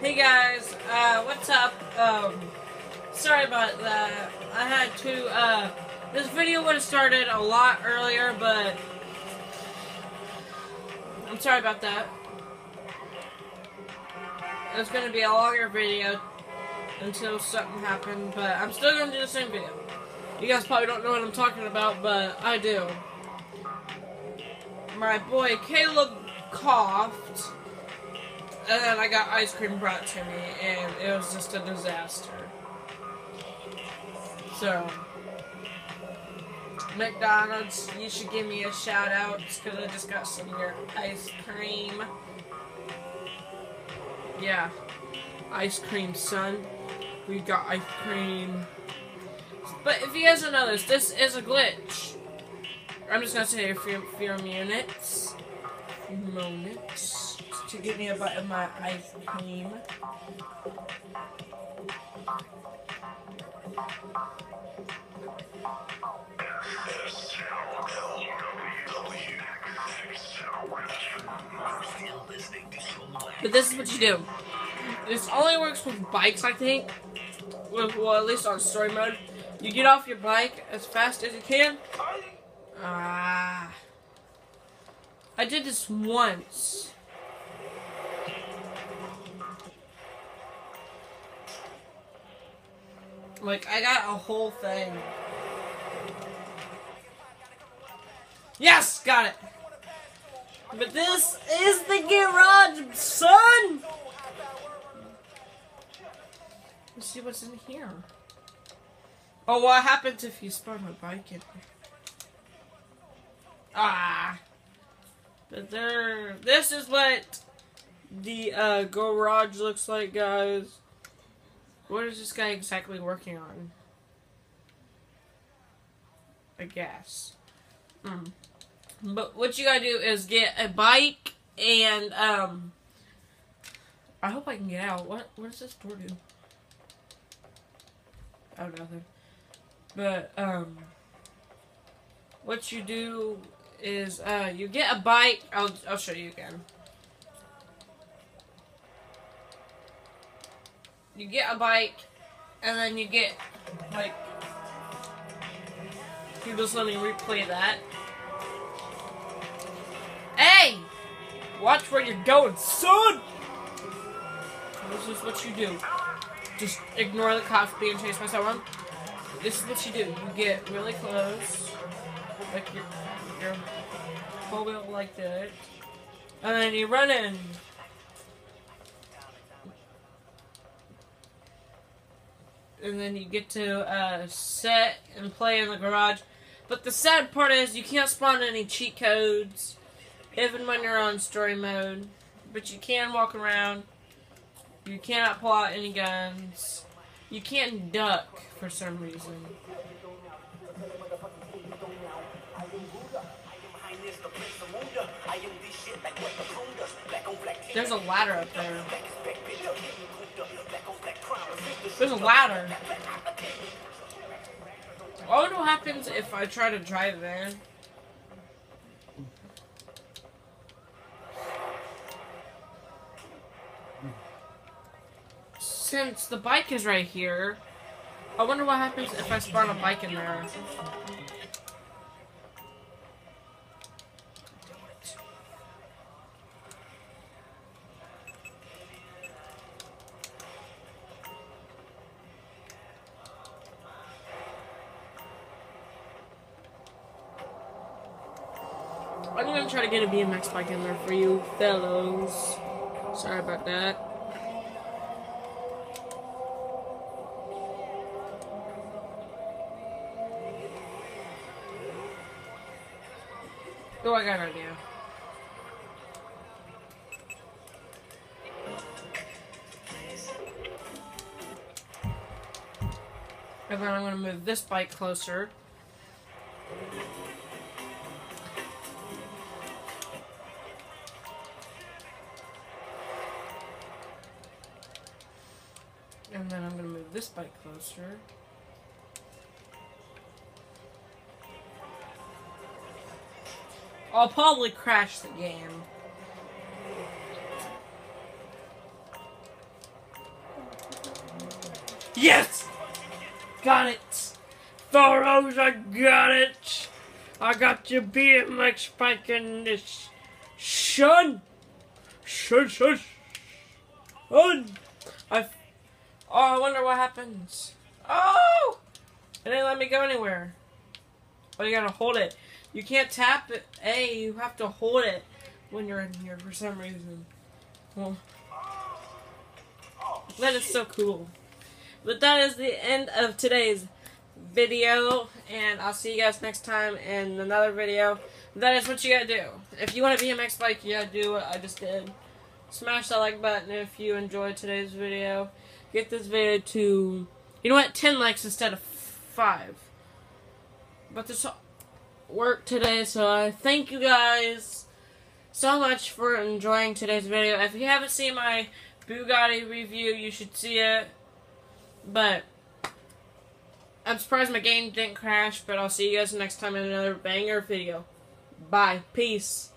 Hey guys, uh, what's up? Um, sorry about that. I had to, uh, this video would have started a lot earlier, but I'm sorry about that. It's gonna be a longer video until something happened, but I'm still gonna do the same video. You guys probably don't know what I'm talking about, but I do. My boy Caleb coughed and then I got ice cream brought to me, and it was just a disaster. So, McDonald's, you should give me a shout out because I just got some of your ice cream. Yeah, ice cream, son. We got ice cream. But if you guys don't know this, this is a glitch. I'm just gonna say a few, few minutes. Moments to give me a bite of my ice cream. But this is what you do. This only works with bikes, I think. Well, at least on story mode. You get off your bike as fast as you can. Ah. I did this once. Like, I got a whole thing. Yes! Got it! But this is the garage, son! Let's see what's in here. Oh, what happens if you spawn a bike in here? Ah! But there, this is what the uh, garage looks like, guys. What is this guy exactly working on? I guess. Mm. But what you gotta do is get a bike and, um, I hope I can get out. What, what does this door do? Oh, nothing. But, um, what you do is, uh, you get a bike. I'll, I'll show you again. you get a bike, and then you get, like, you just let me replay that. Hey! Watch where you're going, son! This is what you do. Just ignore the cops being chased by someone. This is what you do. You get really close, like your your whole wheel like that, and then you run in. and then you get to uh, set and play in the garage. But the sad part is you can't spawn any cheat codes, even when you're on story mode. But you can walk around. You cannot pull out any guns. You can't duck for some reason. There's a ladder up there. There's a ladder. I wonder oh, what happens if I try to drive there. Since the bike is right here, I wonder what happens if I spawn a bike in there. I'm gonna try to get a BMX bike in there for you fellows. Sorry about that. Oh, I got an idea. And then I'm to move this bike closer. And then I'm going to move this bike closer. I'll probably crash the game. Yes! Got it! Photos, I got it! I got your BMX bike in this. Shun! Shun, shun, shun! I. Oh, I wonder what happens. Oh! It didn't let me go anywhere. Oh, you gotta hold it. You can't tap it. A, you have to hold it when you're in here for some reason. Well, that is so cool. But that is the end of today's video, and I'll see you guys next time in another video. That is what you gotta do. If you want to be a BMX bike, you gotta do what I just did. Smash that like button if you enjoyed today's video. Get this video to, you know what, 10 likes instead of 5. But this worked today, so I thank you guys so much for enjoying today's video. If you haven't seen my Bugatti review, you should see it. But I'm surprised my game didn't crash, but I'll see you guys next time in another banger video. Bye. Peace.